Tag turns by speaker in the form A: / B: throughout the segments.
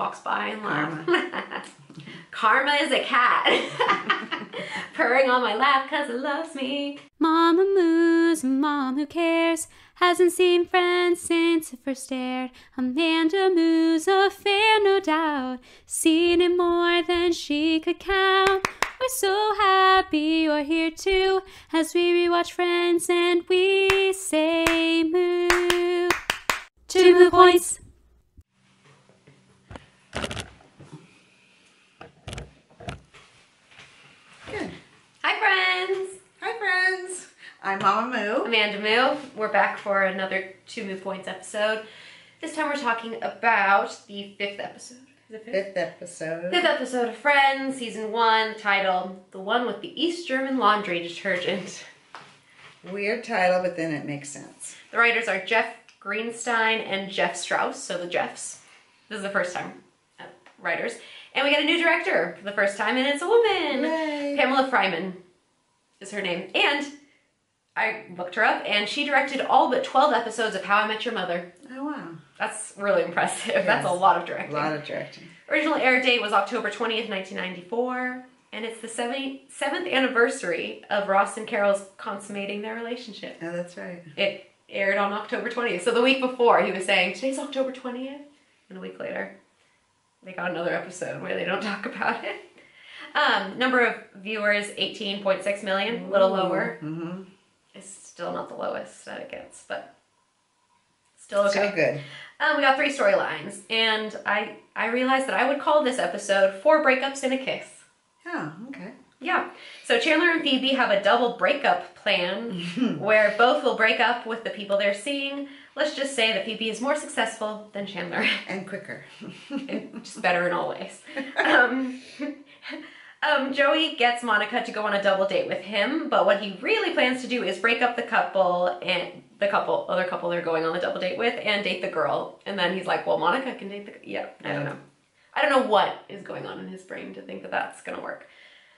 A: walks by and laughs. Karma is a cat. Purring on my lap because it loves me. Mama moos, mom who cares. Hasn't seen friends since it first aired. Amanda moos, affair no doubt. Seen it more than she could count. We're so happy you're here too as we rewatch Friends and we say moo. Two moo points.
B: Good.
A: Hi, friends.
B: Hi, friends. I'm Mama Moo.
A: Amanda Moo. We're back for another Two Moo Points episode. This time we're talking about the fifth episode. Is it fifth?
B: Fifth episode.
A: Fifth episode of Friends, season one, titled The One with the East German Laundry Detergent.
B: Weird title, but then it makes sense.
A: The writers are Jeff Greenstein and Jeff Strauss, so the Jeffs. This is the first time uh, writers. And we got a new director for the first time, and it's a woman.
B: Yay.
A: Pamela Fryman is her name. And I looked her up, and she directed all but 12 episodes of How I Met Your Mother.
B: Oh wow.
A: That's really impressive. That's a lot of directing.
B: A lot of directing.
A: Original air date was October 20th, 1994, and it's the 77th anniversary of Ross and Carol's consummating their relationship.
B: Oh, that's right.
A: It aired on October 20th. So the week before, he was saying, Today's October 20th. And a week later, they got another episode where they don't talk about it. Um, number of viewers 18.6 million, a little lower.
B: Mm-hmm.
A: It's still not the lowest that it gets, but still okay.
B: So good.
A: Um, we got three storylines, and I I realized that I would call this episode Four Breakups and a Kiss.
B: Oh, okay.
A: Yeah. So Chandler and Phoebe have a double breakup plan where both will break up with the people they're seeing. Let's just say that Phoebe is more successful than Chandler,
B: And quicker.
A: and just better in all ways. Um, um, Joey gets Monica to go on a double date with him, but what he really plans to do is break up the couple and the couple, other couple they're going on the double date with, and date the girl. And then he's like, "Well, Monica can date the yeah." I don't know. I don't know what is going on in his brain to think that that's gonna work.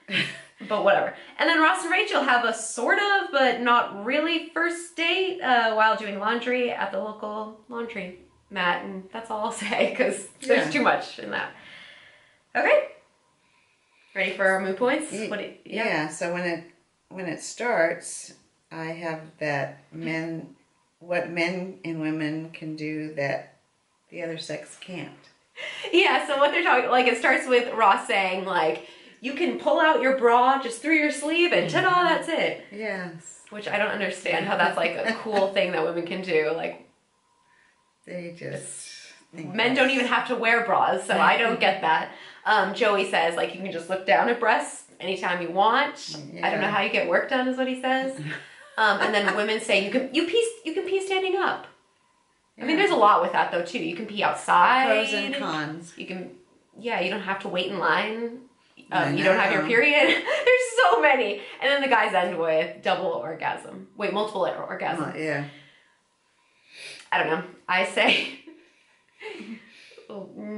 A: but whatever. And then Ross and Rachel have a sort of, but not really first date uh, while doing laundry at the local laundry mat, and that's all I'll say because there's
B: Yeah.
A: too much in that. Okay. Ready for our mood points?
B: Y-
A: What? Do you,
B: yeah. So when it when it starts, I have that men, what men and women can do that the other sex can't.
A: Yeah, so what they're talking like it starts with Ross saying like you can pull out your bra just through your sleeve and ta-da, mm-hmm. that's it.
B: Yes.
A: Which I don't understand how that's like a cool thing that women can do. Like
B: They just
A: men don't even have to wear bras, so I don't get that. Um, Joey says like you can just look down at breasts anytime you want. I don't know how you get work done is what he says. Um, and then women say you can you pee you can pee standing up. I mean, there's a lot with that though too. You can pee outside.
B: pros and cons.
A: You can, yeah, you don't have to wait in line. Um, you don't have your period. There's so many. And then the guys end with double orgasm. Wait, multiple orgasm.
B: Uh, yeah.
A: I don't know. I say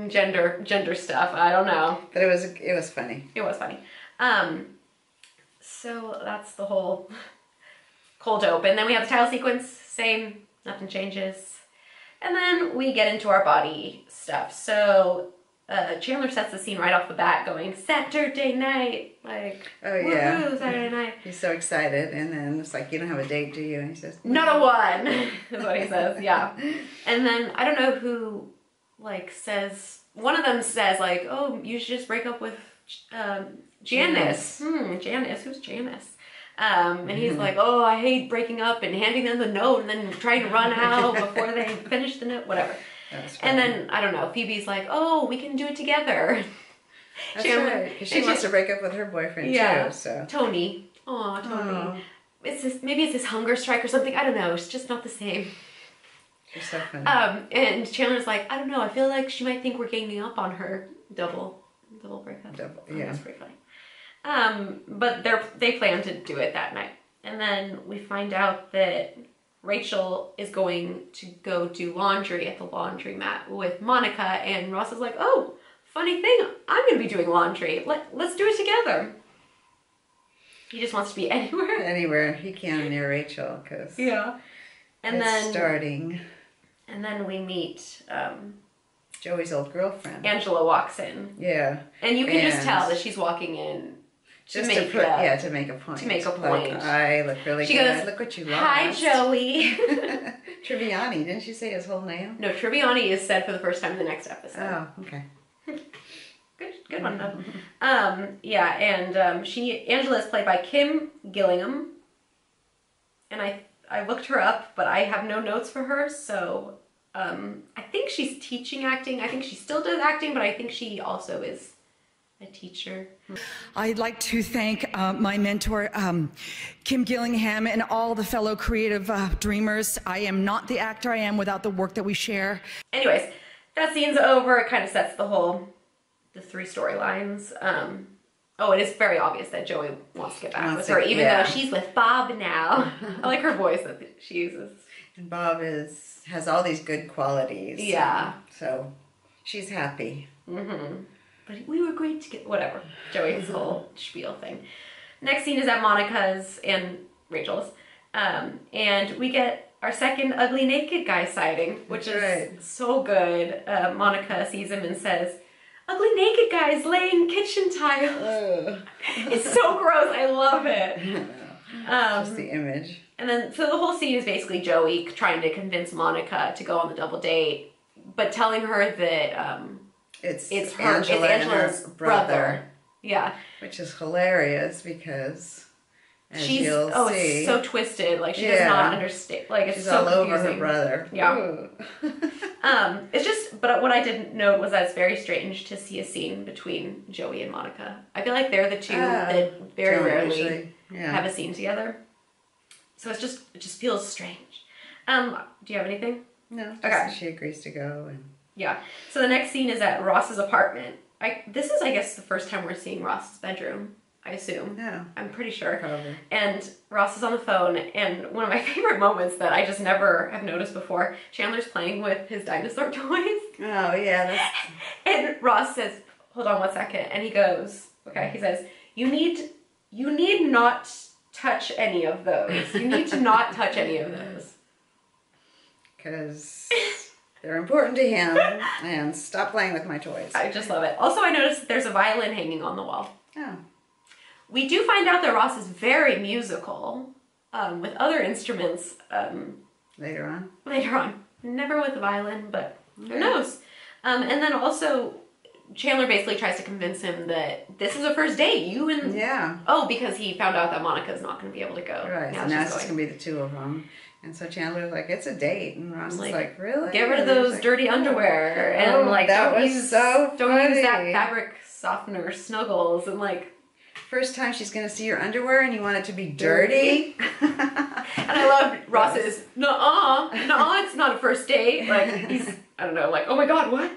A: gender gender stuff. I don't know.
B: But it was it was funny.
A: It was funny. Um, so that's the whole cold open. Then we have the title sequence. Same. Nothing changes. And then we get into our body stuff. So uh, Chandler sets the scene right off the bat, going Saturday night, like
B: Oh yeah.
A: woohoo, Saturday night.
B: He's so excited, and then it's like, "You don't have a date, do you?" And he says,
A: Not a one, is what he says. Yeah. And then I don't know who like says one of them says like, oh, you should just break up with um, Janice. Hmm, Janice. Who's Janice? Um, and he's like, oh, I hate breaking up and handing them the note and then trying to run out before they finish the note, whatever. And then I don't know. Phoebe's like, oh, we can do it together.
B: That's
A: Chandler-
B: right. she wants to break up with her boyfriend
A: Yeah.
B: too. So.
A: Tony. Oh, Tony.
B: Aw,
A: It's this maybe it's this hunger strike or something. I don't know. It's just not the same.
B: So funny.
A: Um, and Chandler's like, I don't know. I feel like she might think we're ganging up on her. Double, double breakup.
B: Double,
A: Oh,
B: yeah.
A: That's pretty funny. Um, but they're they plan to do it that night, and then we find out that Rachel is going to go do laundry at the laundromat with Monica, and Ross is like, "Oh, funny thing, I'm going to be doing laundry. Let let's do it together." He just wants to be anywhere.
B: Anywhere he can near Rachel because
A: Yeah. And then
B: starting.
A: And then we meet um,
B: Joey's old girlfriend.
A: Angela walks in,
B: yeah.
A: and you can just tell that she's walking in to
B: Just
A: make
B: to put,
A: a-
B: yeah, to make a point.
A: to make a
B: Like,
A: point.
B: I look really
A: She
B: good.
A: goes,
B: look what you lost.
A: "Hi, Joey."
B: Tribbiani, didn't she say his whole name?
A: no, Tribbiani is said for the first time in the next episode.
B: Oh, okay.
A: Good, good one though. Um, yeah, and um, she Angela is played by Kim Gillingham, and I I looked her up, but I have no notes for her, so um, I think she's teaching acting. I think she still does acting, but I think she also is a teacher.
C: I'd like to thank uh, my mentor, um, Kim Gillingham, and all the fellow creative uh, dreamers. I am not the actor I am without the work that we share.
A: Anyways, that scene's over. It kind of sets the whole the three storylines. Um, oh, it is very obvious that Joey wants to get back
B: Wants
A: with her,
B: to-
A: even
B: yeah.
A: though she's with Bob now. I like her voice that she uses.
B: And Bob is has all these good qualities.
A: Yeah.
B: So she's happy.
A: But we were great to get whatever. Joey's whole spiel thing. Next scene is at Monica's and Rachel's. Um, and we get our second ugly naked guy sighting, which
B: That's
A: is
B: right.
A: so good. Uh, Monica sees him and says, Ugly naked guys laying kitchen tile. it's so gross. I love it.
B: Just
A: Um,
B: the image.
A: and then, so the whole scene is basically Joey trying to convince Monica to go on the double date, but telling her that um,
B: It's
A: it's her,
B: Angela
A: it's Angela's brother. Yeah.
B: which is hilarious because
A: she's oh
B: see,
A: it's so twisted like she does not understand like it's
B: she's
A: so
B: all over her brother.
A: Yeah. Um it's just but what i didn't note was that it's very strange to see a scene between joey and monica. I feel like they're the two
B: Ah,
A: that very
B: Don't
A: rarely
B: usually- yeah.
A: have a scene together. So it's just it just feels strange. Um do you have anything?
B: No,
A: Okay.
B: she agrees to go and
A: yeah. So the next scene is at ross's apartment. I this is i guess the first time we're seeing ross's bedroom i assume
B: no,
A: i'm pretty sure
B: probably.
A: And Ross is on the phone, and one of my favorite moments that I just never have noticed before Chandler's playing with his dinosaur toys.
B: Oh yeah, that's
A: And Ross says, Hold on one second. And he goes, Okay, he says, You need you need not touch any of those. You need to not touch any of those.
B: because they're important to him. and stop playing with my toys.
A: I just love it. Also I noticed that there's a violin hanging on the wall. We do find out that Ross is very musical, um, with other instruments, um,
B: later on.
A: later on. Never with the violin, but who knows? Um, and then also, Chandler basically tries to convince him that this is a first date. You and
B: Yeah,
A: oh, because he found out that Monica's not going to be able to go.
B: right.
A: Now
B: so now it's just
A: going.
B: gonna be the two of them. And so Chandler's like, "It's a date," and Ross
A: Like,
B: is like, "Really?"
A: Get rid of those
B: like,
A: dirty underwear and
B: Oh,
A: like
B: that
A: don't
B: was
A: use
B: so
A: don't use that fabric softener snuggles and like.
B: First time she's gonna see your underwear, and you want it to be dirty.
A: And I love Ross's nuh-uh, nuh-uh, it's not a first date. Like he's I don't know, like, oh my god, what?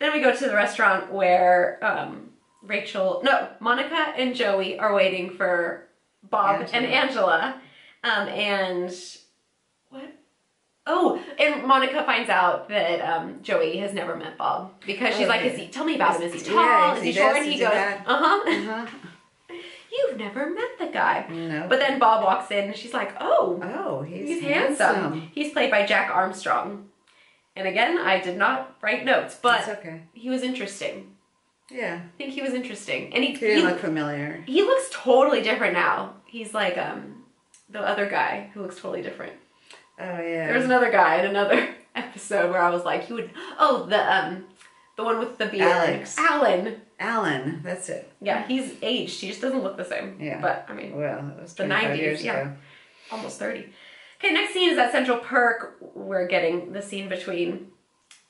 A: Then we go to the restaurant where um Rachel no, Monica and Joey are waiting for Bob and Angela. Um and what? Oh, and Monica finds out that um, Joey has never met Bob because she's like, "Is he? Tell me about him. Is he tall?
B: yeah,
A: is,
B: is
A: he
B: he
A: short?" And he
B: Is he
A: goes, "Uh huh."
B: Uh-huh.
A: You've never met the guy.
B: No.
A: But then Bob walks in and she's like, "Oh,
B: oh, he's,
A: He's handsome. He's played by Jack Armstrong. And again, I did not write notes, but
B: okay.
A: he was interesting.
B: Yeah,
A: I think he was interesting. And he,
B: he didn't
A: he,
B: look familiar.
A: he looks totally different now. He's like um the other guy who looks totally different.
B: Oh yeah.
A: There was another guy in another episode where I was like, he would oh the um the one with the beard.
B: Alex.
A: Alan.
B: Alan. That's it.
A: Yeah, he's aged. He just doesn't look the same.
B: Yeah.
A: But I mean
B: Well, it was
A: The 90s,
B: years
A: yeah.
B: ago.
A: almost 30. Okay, next scene is at Central Perk. We're getting the scene between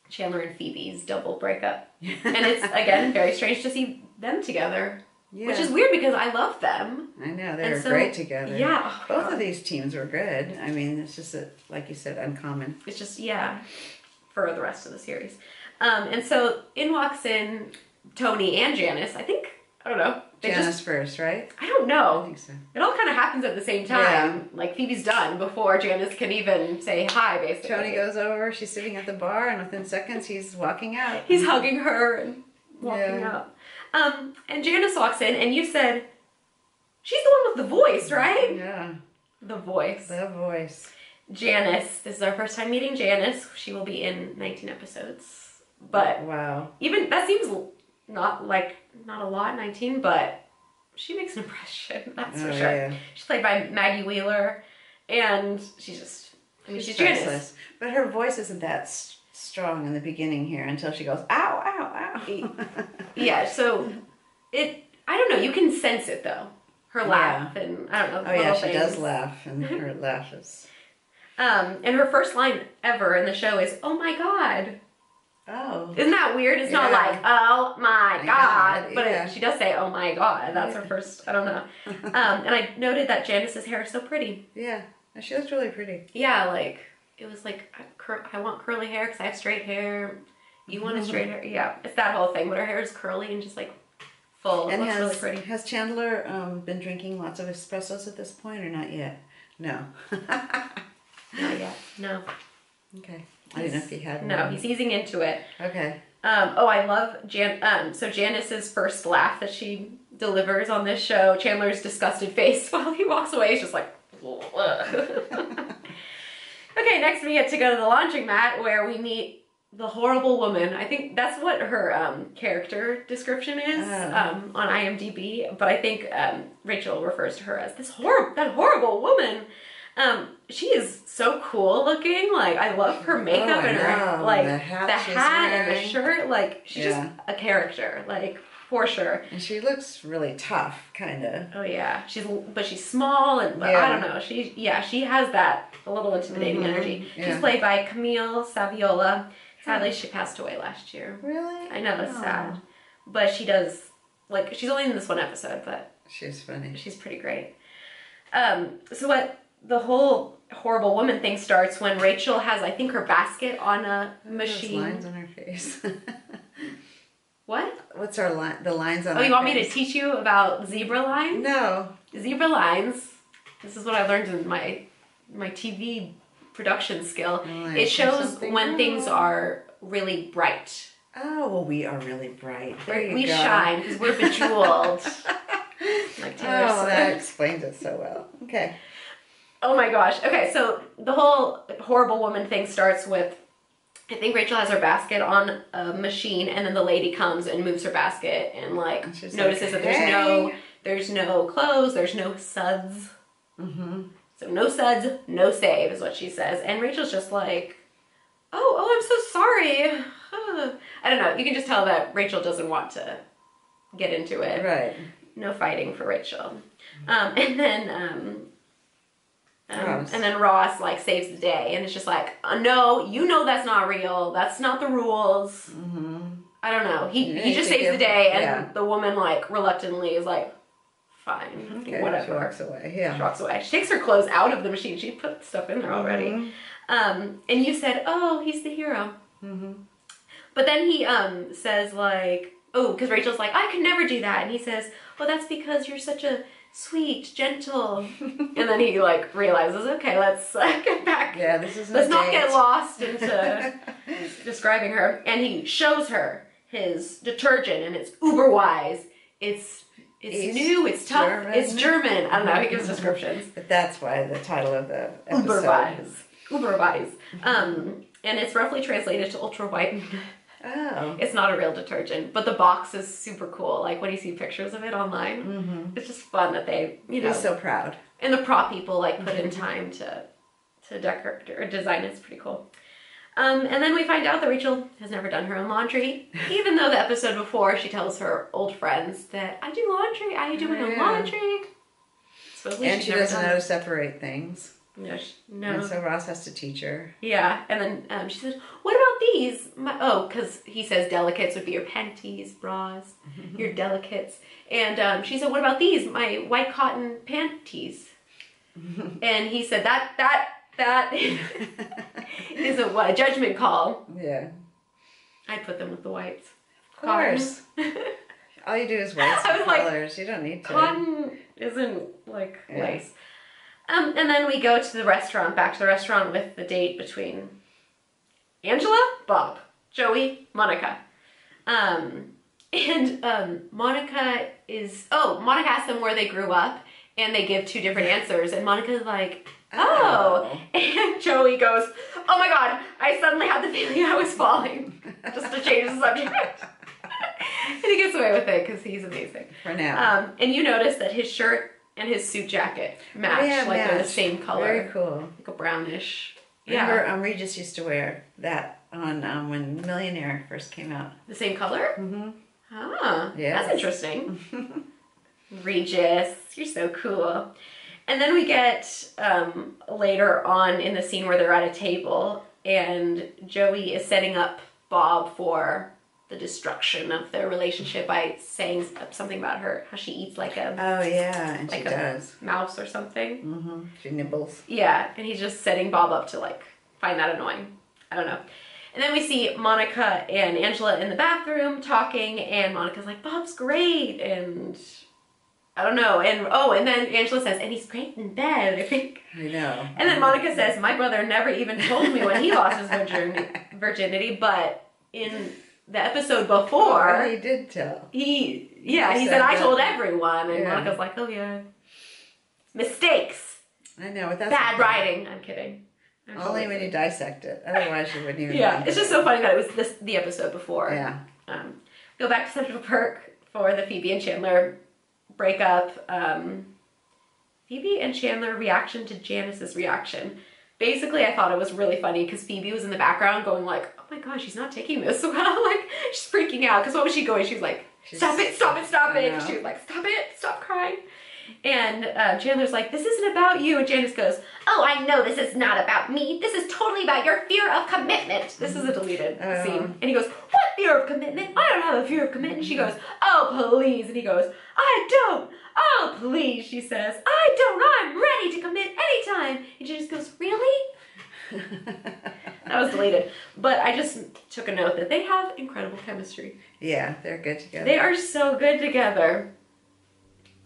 A: Chandler and Phoebe's double breakup. And it's, again, very strange to see them together.
B: Yeah.
A: Which is weird because I love them.
B: I know they
A: And
B: were
A: so-
B: great together.
A: Yeah. oh,
B: Both
A: God.
B: of these teams were good. I mean, it's just that, like you said, uncommon.
A: It's just, yeah, for the rest of the series. Um, and so in walks in Tony and Janice. I think, I don't know. They
B: Janice
A: just,
B: first, right?
A: I don't know.
B: I think so.
A: It all kind of happens at the same time. Yeah. Like Phoebe's done before Janice can even say hi, basically.
B: Tony goes over. She's sitting at the bar, and within seconds, he's walking out.
A: He's hugging her and walking
B: Yeah.
A: out. Um, and Janice walks in, and you said, she's the one with the voice, right?
B: Yeah,
A: The voice.
B: the voice.
A: Janice. This is our first time meeting Janice. She will be in 19 episodes. But
B: Wow.
A: even that seems not like not a lot, 19, but she makes an impression. That's
B: Oh,
A: for sure.
B: yeah.
A: She's played by Maggie Wheeler, and she's just. I mean, she's, Janice.
B: priceless. But her voice isn't that strong in the beginning here until she goes, ow, ow, ow.
A: Yeah, so it. I don't know. You can sense it though. Her laugh and I don't know.
B: oh, yeah, she
A: things.
B: does laugh, and her laugh is.
A: Um, and her first line ever in the show is "Oh my god."
B: Oh.
A: Isn't that weird? It's not
B: Yeah.
A: like "Oh my god,",
B: God,
A: but
B: yeah.
A: it, she does say "Oh my god." That's her first. I don't know. Um, and I noted that Janice's hair is so pretty.
B: Yeah. She looks really pretty.
A: Yeah, like it was like I, cur- I want curly hair because I have straight hair. You want a straight hair? Yeah, it's that whole thing. But her hair is curly and just like full. It
B: And
A: looks
B: has,
A: really pretty.
B: has Chandler um, been drinking lots of espressos at this point or not yet? No.
A: Not yet. No.
B: okay. I didn't know if he had
A: No,
B: one.
A: he's easing into it.
B: Okay.
A: Um, oh, I love Jan. Um, so Janice's first laugh that she delivers on this show, Chandler's disgusted face while he walks away is just like. Okay, next we get to go to the laundry mat where we meet the horrible woman. I think that's what her um, character description is
B: Oh.
A: um, on IMDb. But I think um, Rachel refers to her as this horrible, that horrible woman. Um, she is so cool looking. Like I love her makeup
B: Oh,
A: and her like
B: The hat
A: the hat and the shirt. Like she's
B: Yeah.
A: just a character. Like for sure.
B: And she looks really tough, kind of.
A: Oh yeah, she's but she's small and but I don't know. She yeah she has that a little intimidating
B: Mhm,
A: energy. She's
B: yeah.
A: played by Camille Saviola. Sadly, she passed away last year.
B: Really?
A: I know it's
B: Oh.
A: sad, but she does like she's only in this one episode, but
B: She's funny.
A: she's pretty great. Um, so what the whole horrible woman thing starts when Rachel has I think her basket on a machine.
B: lines on her face.
A: What?
B: What's our line? The lines on.
A: Oh, you want me to teach you about zebra lines?
B: No.
A: Zebra lines. This is what I learned in my my TV production skill.
B: Oh, well,
A: it shows when things are really bright.
B: Oh well, we are really bright.
A: We
B: go.
A: shine because we're bejeweled. like oh, Taylor
B: Oh, that
A: Swift.
B: explains it so well. Okay.
A: Oh my gosh. Okay, so the whole horrible woman thing starts with I think Rachel has her basket on a machine and then the lady comes and moves her basket and like
B: And
A: notices
B: like,
A: that there's no there's no clothes, there's no suds.
B: Mm-hmm.
A: So no suds, no save is what she says. And Rachel's just like, oh, oh, I'm so sorry. I don't know. You can just tell that Rachel doesn't want to get into it.
B: Right.
A: No fighting for Rachel. Um, and then, um, um, and then Ross like saves the day, and it's just like, uh, no, you know that's not real. That's not the rules.
B: Mm-hmm.
A: I don't know. He he just saves the day, and
B: yeah.
A: the woman like reluctantly is like, fine,
B: Okay. She walks away. Yeah.
A: She walks away. She takes her clothes out of the machine. She put stuff in there already.
B: Mhm.
A: Um, and you said, "Oh, he's the hero."
B: Mm-hmm.
A: But then he um says like, "Oh," because Rachel's like, "I could never do that," and he says, well, that's because you're such a sweet, gentle." and then he like realizes, "Okay, let's uh, get back.
B: Yeah. This is.
A: Let's not get lost into describing her." And he shows her his detergent, and it's Überweiss. It's it's,
B: It's
A: new. It's tough.
B: German.
A: It's German. I don't know. He gives descriptions.
B: But that's why the title of the episode.
A: Überweiss. Überweiss. Um, and it's roughly translated to ultra white.
B: Oh.
A: It's not a real detergent, but the box is super cool. Like when you see pictures of it online,
B: Mm-hmm.
A: it's just fun that they, you know,
B: so proud.
A: and the prop people like put in time to to decorate or design. It's pretty cool. Um, and then we find out that Rachel has never done her own laundry, even though the episode before she tells her old friends that I do laundry. I do my own
B: Yeah.
A: laundry. Supposedly
B: And
A: she's
B: she doesn't know
A: it.
B: to separate things.
A: No, she,
B: And so Ross has to teach her.
A: Yeah, and then um, she says, "What about these?" My, oh, because he says delicates would be your panties, bras, your delicates, and um, she said, "What about these? My white cotton panties?" and he said, "That that that is a what a judgment call.
B: Yeah.
A: I'd put them with the whites.
B: Of course. All you do is white
A: I was like,
B: colors. you don't need to.
A: Cotton isn't like
B: Yeah.
A: lace." Um, and then we go to the restaurant, back to the restaurant with the date between Angela, Bob, Joey, Monica. Um, and um, Monica is, oh, Monica asks them where they grew up, and they give two different answers. And Monica's like, Oh. And Joey goes, Oh my god, I suddenly had the feeling I was falling. Just to change the subject. and he gets away with it because he's amazing.
B: For now.
A: Um, and you notice that his shirt and his suit jacket match.
B: Yeah,
A: like they're the same color.
B: Very cool.
A: Like a brownish.
B: Remember,
A: Yeah.
B: um, Regis used to wear that on um, when Millionaire first came out.
A: The same color?
B: Mm-hmm.
A: Ah,
B: yeah.
A: that's interesting. Regis, you're so cool. And then we get um, later on in the scene where they're at a table, and Joey is setting up Bob for the destruction of their relationship by saying something about her, how she eats like a
B: Oh yeah, and
A: like
B: she does.
A: mouse or something.
B: Mm-hmm. She nibbles.
A: Yeah, and he's just setting Bob up to like find that annoying. I don't know. And then we see Monica and Angela in the bathroom talking, and Monica's like, Bob's great, and I don't know. And oh, and then Angela says, and he's great in bed, I think.
B: I know.
A: And then Monica says, my brother never even told me when he lost his virginity, but in the episode before,
B: Oh, he did tell.
A: he, yeah,
B: He
A: he
B: said
A: said, I told everyone, and
B: Yeah.
A: Monica's like, oh yeah. Mistakes.
B: I know. But that's
A: Bad writing. I'm kidding. I'm
B: Only when you dissect it. Otherwise, you wouldn't even.
A: Yeah, it's just so funny that it was this the episode before.
B: Yeah.
A: Um, go back to Central Perk for the Phoebe and Chandler breakup. Um, Phoebe and Chandler reaction to Janice's reaction. Basically, I thought it was really funny because Phoebe was in the background going like, "Oh my god, she's not taking this so well." like she's freaking out because what was she going? She was like,
B: She's-
A: "Stop it! Stop it! Stop it!" She was like, "Stop it! Stop crying." And uh, Chandler's like, "This isn't about you," and Janice goes, "Oh, I know this is not about me. This is totally about your fear of commitment." This is a deleted
B: Oh.
A: scene, and he goes, "What fear of commitment? I don't have a fear of commitment." She goes, "Oh, please," and he goes, "I don't." Oh, please, she says, "I don't. I'm ready to commit anytime." And she just goes, "Really?" That was deleted, but I just took a note that they have incredible chemistry.
B: yeah, they're good together.
A: They are so good together,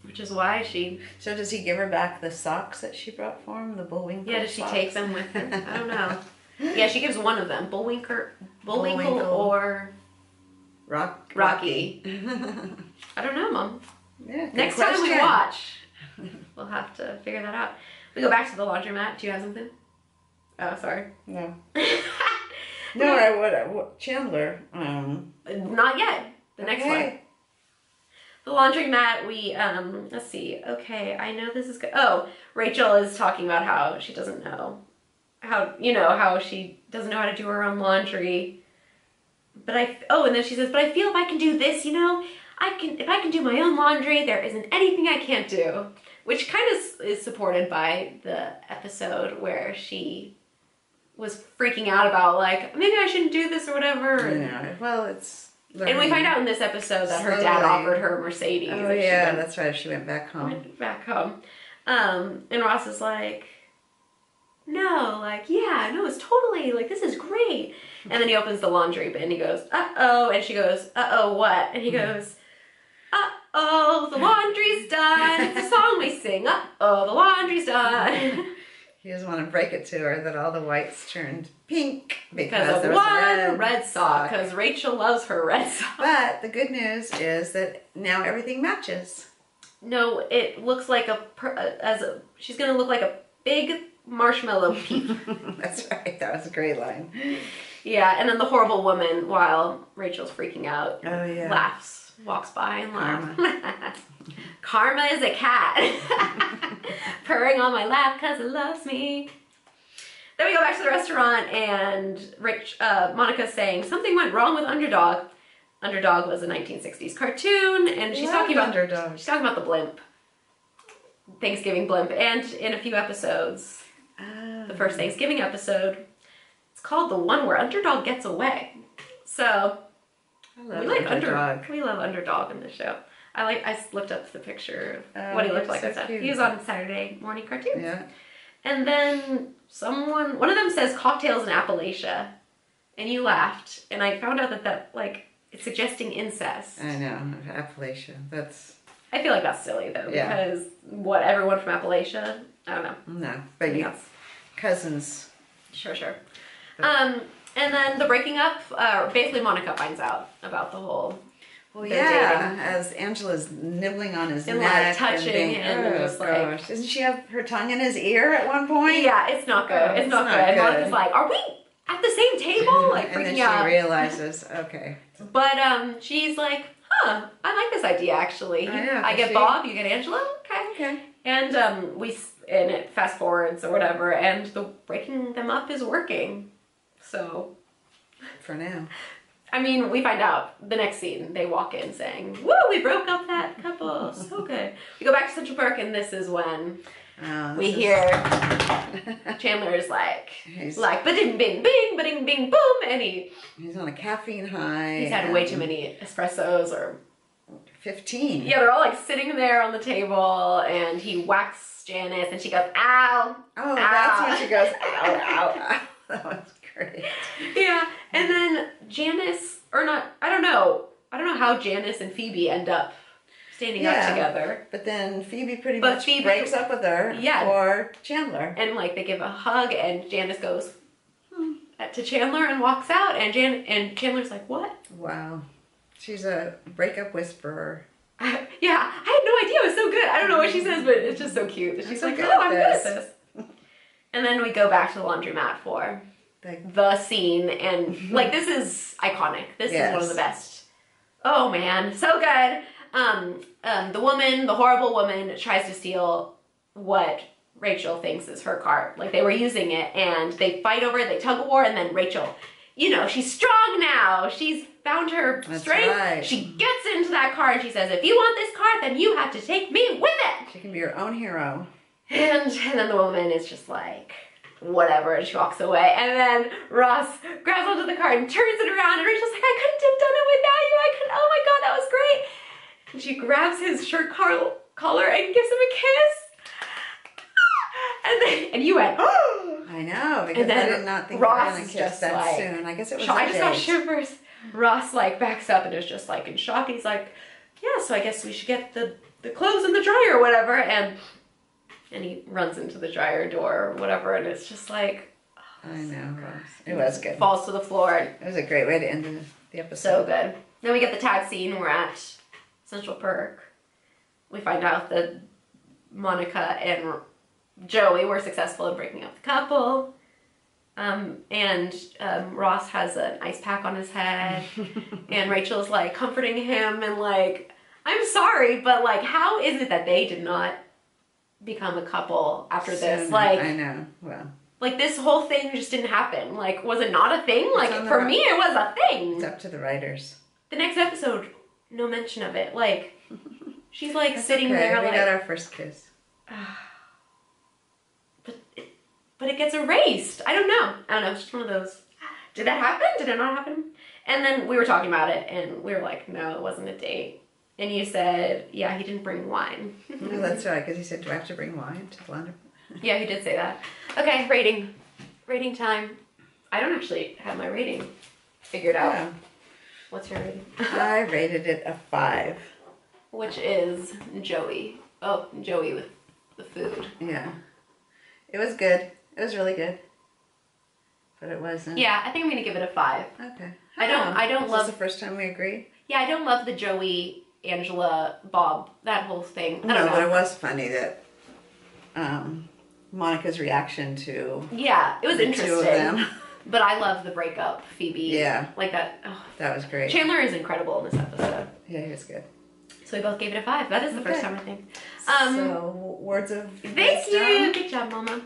A: which is why she
B: So does he give her back the socks that she brought for him? The Bullwinkle.
A: Yeah, does she
B: socks?
A: take them with her? I don't know. Yeah, she gives one of them. Bullwinker, Bullwinkle,
B: Bullwinkle.
A: or
B: Rock.
A: Rocky. I don't know, Mom.
B: yeah.
A: Next time we watch, we'll have to figure that out. We go back to the laundromat. Do you have something? Oh, sorry.
B: No. No, I would. I would- Chandler. Um.
A: Not yet. The next one.
B: okay.
A: The laundromat, we, um, let's see. Okay, I know this is good. Oh, Rachel is talking about how she doesn't know. How, you know, how she doesn't know how to do her own laundry. But I, oh, and then she says, but I feel if I can do this, you know, I can, if I can do my own laundry, there isn't anything I can't do. Which kind of is supported by the episode where she was freaking out about, like, maybe I shouldn't do this or whatever.
B: Yeah. Well, it's.
A: And we find out in this episode that her dad offered her a Mercedes.
B: Oh yeah,
A: went-
B: that's right. She went back home.
A: went back home. Um, and Ross is like, no, like, yeah, no, it's totally, like, this is great. And then he opens the laundry bin. He goes, uh oh. And she goes, uh oh, what? And he goes, uh oh, the laundry's done. It's a song we sing. Uh oh, the laundry's done.
B: He doesn't want to break it to her that all the whites turned pink because,
A: Because of
B: there was
A: one
B: a
A: red,
B: red,
A: sock. Because Rachel loves her red sock.
B: But the good news is that now everything matches.
A: No, it looks like a, uh, as a, she's gonna look like a big marshmallow peep.
B: That's right. That was a great line.
A: Yeah, and then the horrible woman, while Rachel's freaking out,
B: Oh yeah.
A: laughs, walks by and laughs. Karma is a cat, purring on my lap because it loves me. Then we go back to the restaurant, and Rich, uh, Monica's saying something went wrong with Underdog. Underdog was a 1960s cartoon, and she's talking about
B: underdogs.
A: she's talking about the blimp, Thanksgiving blimp, and in a few episodes,
B: Ah.
A: the first Thanksgiving episode. It's called the one where underdog gets away. So
B: I love
A: we like
B: underdog.
A: under we love underdog in the show. I like I looked up the picture of
B: Oh,
A: what he looked like
B: so
A: and stuff.
B: cute.
A: He was on Saturday morning cartoons.
B: Yeah.
A: And then someone one of them says cocktails in Appalachia. And you laughed. And I found out that that like it's suggesting incest.
B: I know. Appalachia. That's
A: I feel like that's silly though,
B: Yeah.
A: because what everyone from Appalachia, I don't know.
B: no. But you
A: Yes.
B: cousins.
A: Sure, sure. Um, and then the breaking up, uh, basically Monica finds out about the whole
B: Well, yeah,
A: dating.
B: as Angela's nibbling on his
A: And, like,
B: neck
A: touching
B: being-
A: him and
B: oh,
A: just, like-
B: gosh. doesn't she have her tongue in his ear at one point?
A: Yeah, it's not good.
B: Oh,
A: it's,
B: it's
A: not,
B: not
A: good. And
B: good.
A: Monica's like, are we at the same table? Like
B: and then she
A: out.
B: realizes, okay,
A: But um, she's like, huh, I like this idea actually.
B: I know,
A: I get
B: she-
A: Bob, you get Angela. Okay.
B: okay,
A: And um, we and it fast forwards or whatever, and the breaking them up is working. So
B: for now.
A: I mean, we find out the next scene. They walk in saying, "Woo, we broke up that couple. So good." We go back to Central Perk, and this is when
B: Oh,
A: we
B: is-
A: hear Chandler is like,
B: He's-
A: like, ba-ding, bing, bing, ba-ding, bing, boom, and he
B: He's on a caffeine high.
A: he's had way too many espressos or
B: Fifteen.
A: Yeah, they're all like sitting there on the table, and he whacks Janice, and she goes, "Ow!"
B: Oh, that's when she goes, ow, ow, ow. That was great.
A: Yeah, and then Janice, or not, I don't know, I don't know how Janice and Phoebe end up standing up together,
B: But then Phoebe pretty
A: But
B: much
A: Phoebe-
B: breaks up with her
A: Yeah.
B: for Chandler.
A: and like they give a hug, and Janice goes hmm, to Chandler and walks out, and Jan and Chandler's like, "What?"
B: Wow. She's a breakup whisperer.
A: yeah, I had no idea. It was so good. I don't know what she says, but it's just so cute. She's
B: so
A: like,
B: good
A: "Oh, I'm good at
B: this."
A: this." And then we go back to the laundromat for
B: Like,
A: the scene and like this is iconic. This is one of the best. Oh man. So good. Um, um the woman the horrible woman tries to steal what rachel thinks is her car. Like they were using it and they fight over it. They tug of war and then rachel you know she's strong now. She's found her
B: That's
A: strength.
B: right.
A: she gets into that car and she says if you want this car then you have to take me with it.
B: She can be your own hero.
A: and, and then the woman is just like, whatever, and she walks away. And then Ross grabs onto the car and turns it around, and Rachel's like, I couldn't have done it without you. I couldn't, oh my god, that was great. And she grabs his shirt collar, collar and gives him a kiss. Ah! And then, and you went, oh!
B: I know, because
A: And then
B: I did not think
A: Ross
B: gonna kiss
A: just
B: that
A: like-
B: soon. I guess it was
A: I just got shivers. Ross like backs up and is just like in shock, he's like, "Yeah, so I guess we should get the the clothes in the dryer or whatever." And and he runs into the dryer door or whatever, and it's just like
B: I know, Ross. It was good.
A: falls to the floor
B: It was a great way to end the, the
A: so
B: episode.
A: good. Then we get the tag scene. We're at Central Perk. We find out that Monica and Joey were successful in breaking up the couple. Um, and um, Ross has an ice pack on his head, and Rachel's like comforting him and like, I'm sorry, but like, how is it that they did not become a couple after this?
B: Soon,
A: Like,
B: I know. Well,
A: like this whole thing just didn't happen. Like, was it not a thing? Like for
B: ri-
A: me, it was a thing.
B: it's up to the writers.
A: The next episode, no mention of it. Like, she's like
B: That's
A: sitting
B: okay.
A: there,
B: We
A: like,
B: got our first kiss.
A: but it, but it gets erased. I don't know. I don't know. It's just one of those. Ah, did that happen? Did it not happen? And then we were talking about it, and we were like, no, it wasn't a date. And you said, yeah, he didn't bring wine.
B: No, that's right, because he said, do I have to bring wine to the laundry?
A: yeah, he did say that. Okay, rating, rating time. I don't actually have my rating figured out.
B: Yeah.
A: What's your rating?
B: I rated it a five.
A: Which is Joey. Oh, Joey with the food.
B: Yeah. It was good. It was really good. But it wasn't.
A: Yeah, I think I'm gonna give it a five.
B: Okay.
A: I don't- oh, I don't
B: Is
A: love-
B: This the first time we agree.
A: Yeah, I don't love the Joey, Angela, Bob, that whole thing. I
B: No,
A: don't know,
B: but it was funny that um, Monica's reaction to
A: Yeah, it was
B: the two
A: interesting.
B: of them.
A: But I love the breakup, Phoebe.
B: Yeah.
A: Like that. Oh.
B: That was great.
A: Chandler is incredible in this episode.
B: Yeah, he was good.
A: So we both gave it a five. That is the first
B: Okay.
A: time I think. Um,
B: so words of
A: Thank
B: wisdom?
A: you. Good job, Mama.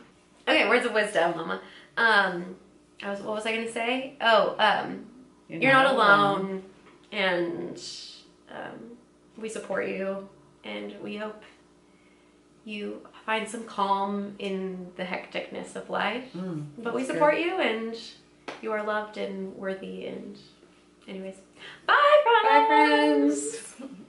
A: Okay, words of wisdom, Mama. Um, I was. What was I gonna say? Oh, um, you're not alone, and um, we support you, and we hope you find some calm in the hecticness of life.
B: Mm,
A: But we support you, and you are loved and worthy. And, anyways, bye, friends!
B: Bye, friends.